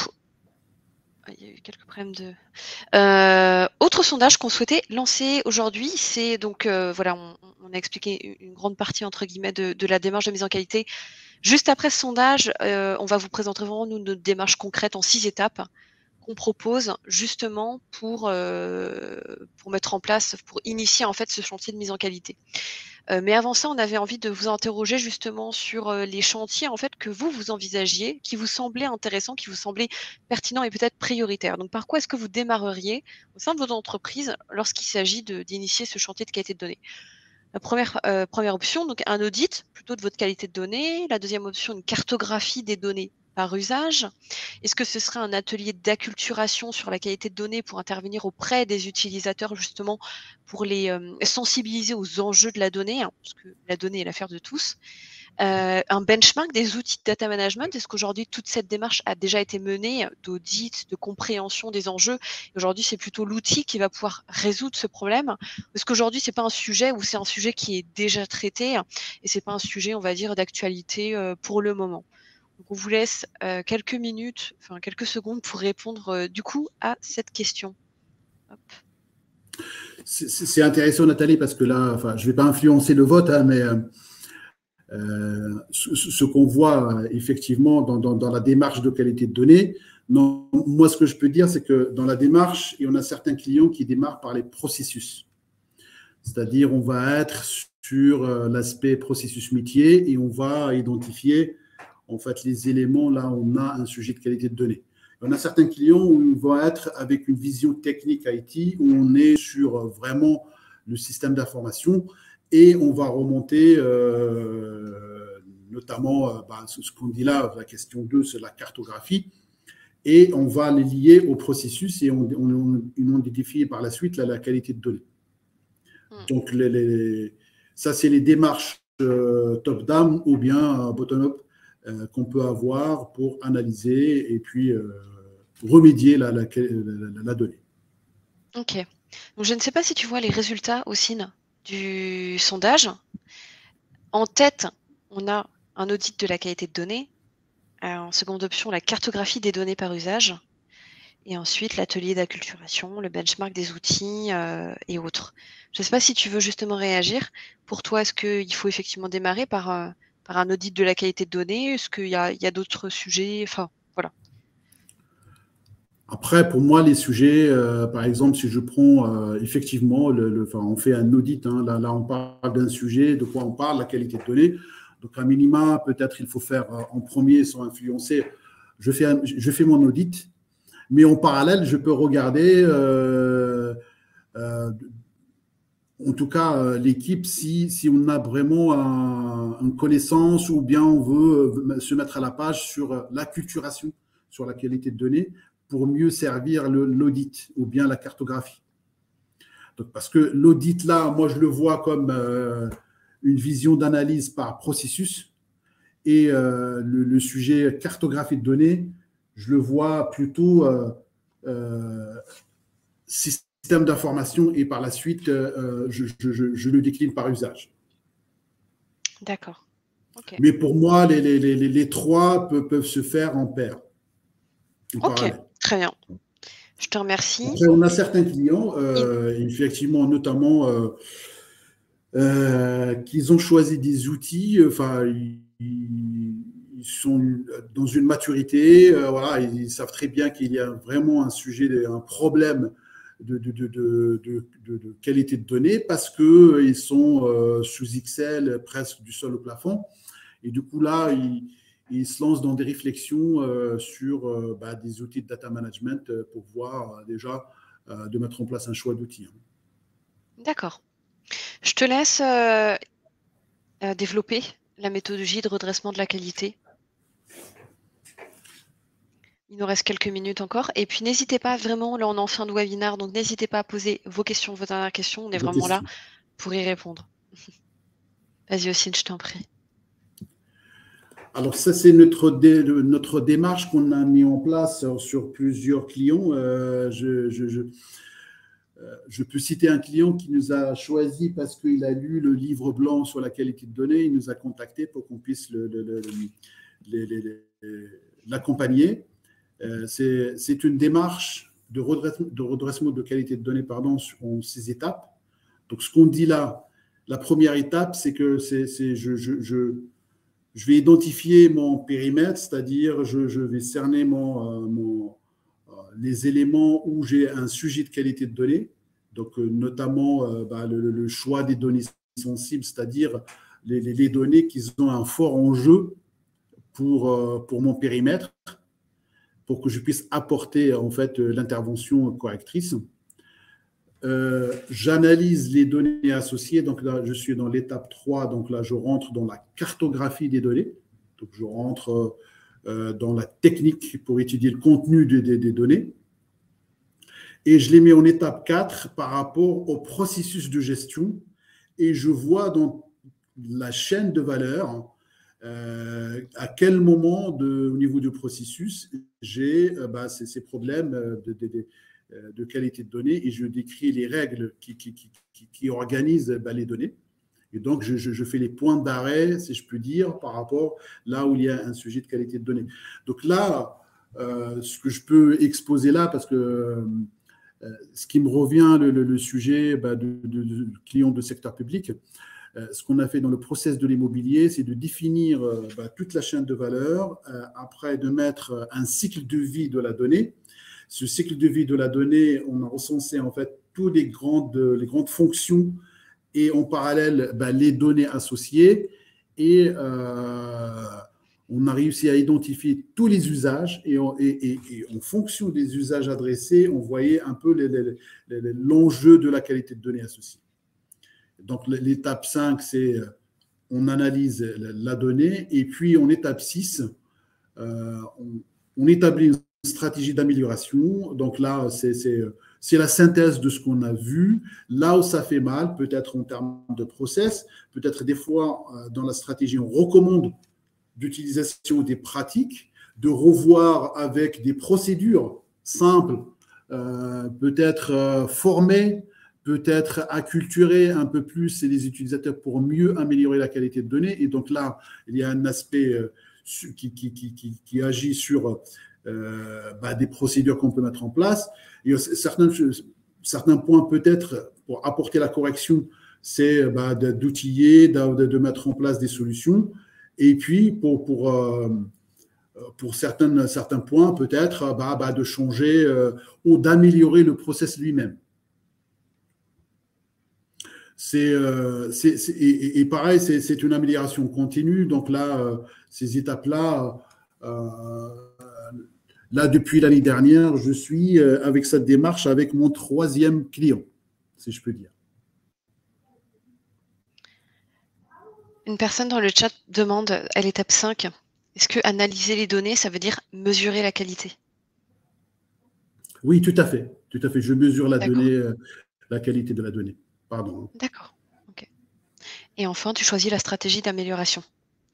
il y a eu quelques problèmes de. Euh, autre sondage qu'on souhaitait lancer aujourd'hui, c'est donc euh, voilà, on, a expliqué une grande partie entre guillemets de, la démarche de mise en qualité. Juste après ce sondage, euh, on va vous présenter vraiment nous, notre démarche concrète en six étapes qu'on propose justement pour pour mettre en place, pour initier en fait ce chantier de mise en qualité. Euh, mais avant ça, on avait envie de vous interroger justement sur euh, les chantiers en fait que vous vous envisagiez, qui vous semblaient intéressants, qui vous semblaient pertinents et peut-être prioritaires. Donc, par quoi est-ce que vous démarreriez au sein de votre entreprise lorsqu'il s'agit d'initier ce chantier de qualité de données? La première, euh, première option, donc un audit plutôt de votre qualité de données. La deuxième option, une cartographie des données par usage. Est-ce que ce serait un atelier d'acculturation sur la qualité de données pour intervenir auprès des utilisateurs justement pour les euh, sensibiliser aux enjeux de la donnée, hein, parce que la donnée est l'affaire de tous. Euh, un benchmark des outils de data management. Est-ce qu'aujourd'hui toute cette démarche a déjà été menée d'audit, de compréhension des enjeux? Aujourd'hui, c'est plutôt l'outil qui va pouvoir résoudre ce problème. Est-ce qu'aujourd'hui, c'est pas un sujet ou c'est un sujet qui est déjà traité? Et c'est pas un sujet, on va dire, d'actualité euh, pour le moment on vous laisse euh, quelques minutes, enfin quelques secondes pour répondre euh, du coup à cette question. C'est intéressant, Nathalie, parce que là, enfin, je ne vais pas influencer le vote, hein, mais euh, ce, qu'on voit effectivement dans, la démarche de qualité de données, moi, ce que je peux dire, c'est que dans la démarche, et on a certains clients qui démarrent par les processus. C'est-à-dire, on va être sur l'aspect processus métier et on va identifier en fait les éléments là on a un sujet de qualité de données. On a certains clients où on va être avec une vision technique IT, où on est sur euh, vraiment le système d'information et on va remonter euh, notamment bah, ce qu'on dit là, la question 2, c'est la cartographie et on va les lier au processus et on, on, on identifie par la suite la, qualité de données. Hmm. Donc, les, ça, c'est les démarches euh, top-down ou bien euh, bottom-up euh, qu'on peut avoir pour analyser et puis remédier la, la, la, donnée. Ok. Je ne sais pas si tu vois les résultats aussi du sondage. En tête, on a un audit de la qualité de données, euh, en seconde option, la cartographie des données par usage. Et ensuite, l'atelier d'acculturation, le benchmark des outils euh, et autres. Je ne sais pas si tu veux justement réagir. Pour toi, est-ce qu'il faut effectivement démarrer par, euh, un audit de la qualité de données Est-ce qu'il y a, d'autres sujets Enfin, voilà. Après, pour moi, les sujets, par exemple, si je prends effectivement, le, enfin, on fait un audit, hein, là, on parle d'un sujet, de quoi on parle, la qualité de données. Donc, à minima, peut-être il faut faire euh, en premier sans influencer. Je fais, je fais mon audit, mais en parallèle, je peux regarder, euh, euh, en tout cas, l'équipe, si, si on a vraiment une connaissance ou bien on veut se mettre à la page sur l'acculturation, sur la qualité de données, pour mieux servir l'audit ou bien la cartographie. Donc, parce que l'audit, là, moi, je le vois comme une vision d'analyse par processus. Et euh, le, sujet cartographie de données, je le vois plutôt euh, euh, système d'information et par la suite, je, le décline par usage. D'accord. Mais pour moi, les, les, trois peuvent, se faire en paire. ok, très bien. Je te remercie. on a certains clients, effectivement, notamment euh, qu'ils ont choisi des outils, euh, enfin, ils, sont dans une maturité, euh, voilà, ils savent très bien qu'il y a vraiment un sujet, un problème de, qualité de données parce qu'ils sont sous XL presque du sol au plafond. Et du coup, là, ils, ils se lancent dans des réflexions sur bah, des outils de data management pour voir déjà de mettre en place un choix d'outils. Hein. D'accord. Je te laisse euh, euh, développer la méthodologie de redressement de la qualité. Il nous reste quelques minutes encore. Et puis n'hésitez pas, vraiment, là on est en fin de webinaire, donc n'hésitez pas à poser vos questions, vos dernières questions. On est vraiment là pour y répondre. Vas-y aussi, je t'en prie. Alors ça, c'est notre, notre démarche qu'on a mis en place sur plusieurs clients. Euh, je, euh, je peux citer un client qui nous a choisi parce qu'il a lu le livre blanc sur la qualité de données. Il nous a contacté pour qu'on puisse l'accompagner. C'est une démarche de redressement, de qualité de données pardon, en six étapes. Donc, ce qu'on dit là, la première étape, c'est que je, vais identifier mon périmètre, c'est-à-dire je, vais cerner euh, mon les éléments où j'ai un sujet de qualité de données, donc euh, notamment euh, bah, le, choix des données sensibles, c'est-à-dire les, données qui ont un fort enjeu euh, pour mon périmètre, pour que je puisse apporter en fait l'intervention correctrice. J'analyse les données associées, donc là je suis dans l'étape 3, donc là je rentre dans la cartographie des données, donc je rentre euh, dans la technique pour étudier le contenu des, données. Et je les mets en étape 4 par rapport au processus de gestion. Et je vois dans la chaîne de valeur euh, à quel moment au niveau du processus j'ai euh, bah, ces, problèmes de, de, qualité de données et je décris les règles qui, organisent bah, les données. Et donc, je, fais les points d'arrêt, si je puis dire, par rapport là où il y a un sujet de qualité de données. Donc là, euh, ce que je peux exposer là, parce que euh, ce qui me revient, le, sujet bah, de, clients de secteur public, ce qu'on a fait dans le process de l'immobilier, c'est de définir bah, toute la chaîne de valeur, après de mettre un cycle de vie de la donnée. Ce cycle de vie de la donnée, on a recensé en fait toutes les grandes, les grandes fonctions et en parallèle bah, les données associées. Et on a réussi à identifier tous les usages et, en fonction des usages adressés, on voyait un peu l'enjeu de la qualité de données associée. Donc l'étape 5, c'est euh, on analyse la donnée et puis en étape 6, euh, on, établit une stratégie d'amélioration. Donc là, c'est la synthèse de ce qu'on a vu. Là où ça fait mal, peut-être en termes de process, peut-être des fois euh, dans la stratégie, on recommande d'utilisation des pratiques, de revoir avec des procédures simples, euh, peut-être euh, former, peut-être acculturer un peu plus les utilisateurs pour mieux améliorer la qualité de données. Et donc là, il y a un aspect euh, qui, qui, qui, agit sur bah, des procédures qu'on peut mettre en place. Et certains, certains points peut-être pour apporter la correction, c'est bah, d'outiller, de, mettre en place des solutions. Et puis, pour, pour, euh, pour certains, certains points, peut-être bah, de changer euh, ou d'améliorer le process lui-même. C'est, euh, et, pareil, c'est une amélioration continue. Donc là, ces étapes-là, là, depuis l'année dernière, je suis avec cette démarche avec mon troisième client, si je peux dire. Une personne dans le chat demande à l'étape 5, est-ce que analyser les données, ça veut dire mesurer la qualité? Oui, tout à fait. Tout à fait. Je mesure la donnée, euh, la qualité de la donnée. Pardon. D'accord. Et enfin, tu choisis la stratégie d'amélioration.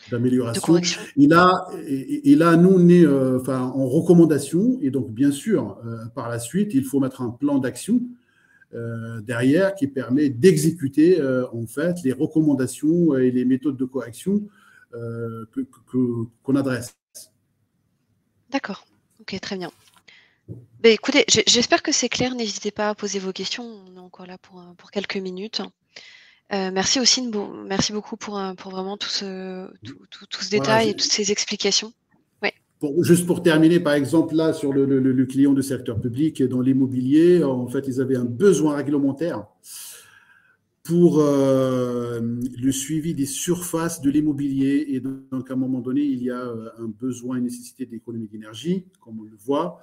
D'amélioration. Et là, et, là, nous, on est euh, en recommandation. Et donc, bien sûr, euh, par la suite, il faut mettre un plan d'action euh, derrière qui permet d'exécuter en fait les recommandations et les méthodes de correction qu'on adresse. D'accord, ok, très bien. Ben, écoutez, j'espère que c'est clair. N'hésitez pas à poser vos questions. On est encore là pour, pour quelques minutes. merci aussi, merci beaucoup pour, pour vraiment tout ce, tout, ce détail et toutes ces explications juste pour terminer, par exemple, là, sur le, client du secteur public, dans l'immobilier, en fait, ils avaient un besoin réglementaire pour euh, le suivi des surfaces de l'immobilier. Et donc, à un moment donné, il y a euh, un besoin, une nécessité d'économie d'énergie, comme on le voit.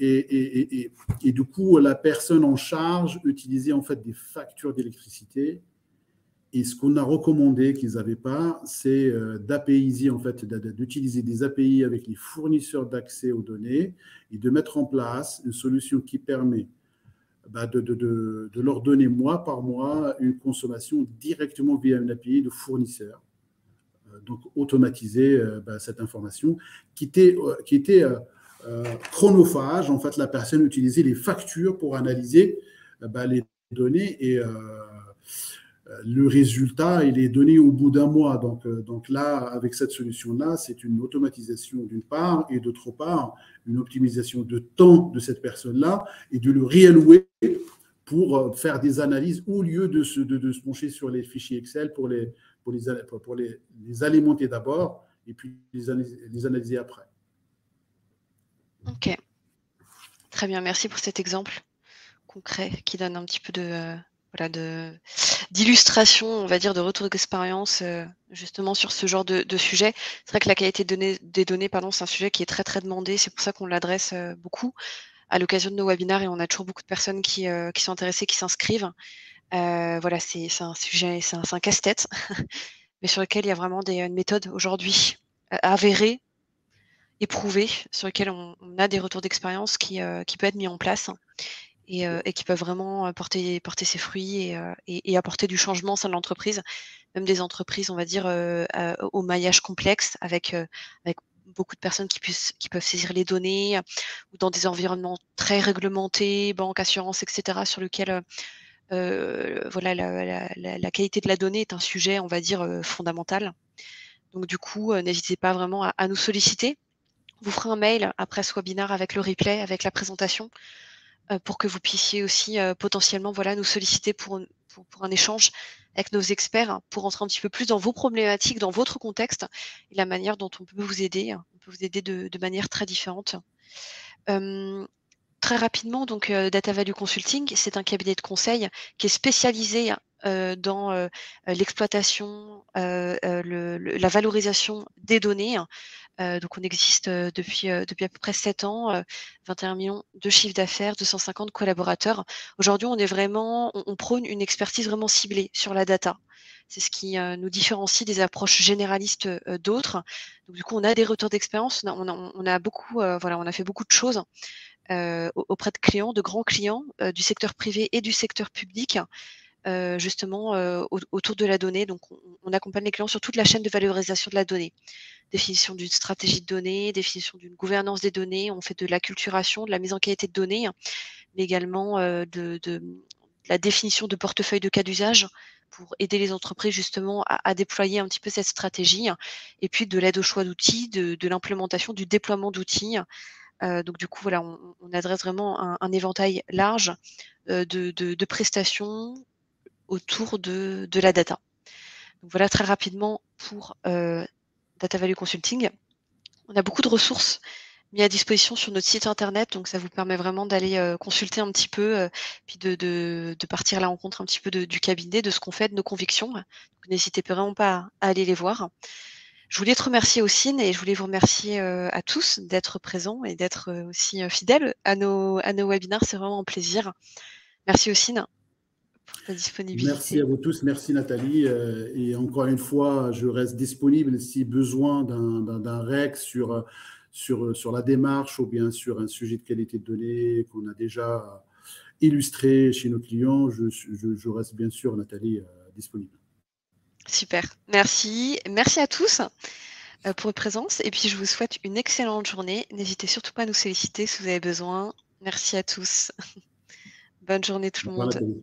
Et, du coup, la personne en charge utilisait en fait des factures d'électricité et ce qu'on a recommandé qu'ils n'avaient pas, c'est euh, d'APIiser, en fait, d'utiliser des API avec les fournisseurs d'accès aux données et de mettre en place une solution qui permet bah, de, leur donner mois par mois une consommation directement via une API de fournisseur. Euh, donc, automatiser euh, bah, cette information qui était chronophage. En fait, la personne utilisait les factures pour analyser bah, les données et le résultat, il est donné au bout d'un mois. Donc, euh, donc là, avec cette solution-là, c'est une automatisation d'une part et d'autre part, une optimisation de temps de cette personne-là et de le réallouer pour euh, faire des analyses au lieu de se, de, se pencher sur les fichiers Excel pour les, pour les, pour les, les alimenter d'abord et puis les les analyser après. Ok. Très bien, merci pour cet exemple concret qui donne un petit peu de, euh, voilà, de d'illustration, on va dire, de retour d'expérience euh, justement sur ce genre de, sujet. C'est vrai que la qualité des données, pardon, c'est un sujet qui est très très demandé. C'est pour ça qu'on l'adresse euh, beaucoup à l'occasion de nos webinaires et on a toujours beaucoup de personnes qui, qui sont intéressées, qui s'inscrivent. voilà, c'est un sujet, c'est un, casse-tête, mais sur lequel il y a vraiment des méthodes aujourd'hui avérées, éprouvées, sur lesquelles on, a des retours d'expérience qui, qui peuvent être mis en place euh, et, qui peuvent vraiment porter, porter ses fruits et, et, apporter du changement au sein de l'entreprise, même des entreprises, on va dire, au maillage complexe, avec, avec beaucoup de personnes qui, puissent, qui peuvent saisir les données, ou dans des environnements très réglementés, banque, assurance, etc., sur lesquels voilà, la, qualité de la donnée est un sujet, on va dire, fondamental. Donc du coup, n'hésitez pas vraiment à, nous solliciter. Vous ferez un mail après ce webinaire avec le replay, avec la présentation pour que vous puissiez aussi potentiellement voilà, nous solliciter pour, pour, un échange avec nos experts pour entrer un petit peu plus dans vos problématiques, dans votre contexte et la manière dont on peut vous aider. On peut vous aider de, manière très différente. très rapidement, donc Data Value Consulting, c'est un cabinet de conseil qui est spécialisé dans l'exploitation, la valorisation des données euh, donc on existe euh, depuis, euh, depuis à peu près 7 ans, 21 millions de chiffres d'affaires, 250 collaborateurs. Aujourd'hui, on est vraiment, on, prône une expertise vraiment ciblée sur la data. C'est ce qui nous différencie des approches généralistes d'autres. Donc du coup, on a des retours d'expérience, on a, beaucoup, voilà, on a fait beaucoup de choses auprès de clients, de grands clients du secteur privé et du secteur public. Justement autour de la donnée. Donc, on, accompagne les clients sur toute la chaîne de valorisation de la donnée définition d'une stratégie de données, définition d'une gouvernance des données, on fait de l'acculturation, de la mise en qualité de données, mais également euh, de, la définition de portefeuille de cas d'usage pour aider les entreprises justement à, déployer un petit peu cette stratégie, et puis de l'aide au choix d'outils, de, l'implémentation, du déploiement d'outils. Euh, donc du coup, voilà, on, adresse vraiment un, éventail large euh, de, prestations autour de, la data. Voilà très rapidement pour Data Value Consulting. On a beaucoup de ressources mises à disposition sur notre site internet, donc ça vous permet vraiment d'aller euh, consulter un petit peu, euh, puis de, partir à la rencontre un petit peu du cabinet, de ce qu'on fait, de nos convictions. n'hésitez vraiment pas à, aller les voir. Je voulais te remercier aussi et je voulais vous remercier euh, à tous d'être présents et d'être aussi fidèles à nos, à nos webinaires. C'est vraiment un plaisir. Merci Disponibilité. Merci à vous tous, merci Nathalie. Euh, et encore une fois, je reste disponible si besoin d'un REC sur, sur, sur la démarche ou bien sur un sujet de qualité de données qu'on a déjà illustré chez nos clients. Je, je, reste bien sûr, Nathalie, euh, disponible. Super, merci. Merci à tous euh, pour votre présence. Et puis, je vous souhaite une excellente journée. N'hésitez surtout pas à nous solliciter si vous avez besoin. Merci à tous. Bonne journée tout le monde.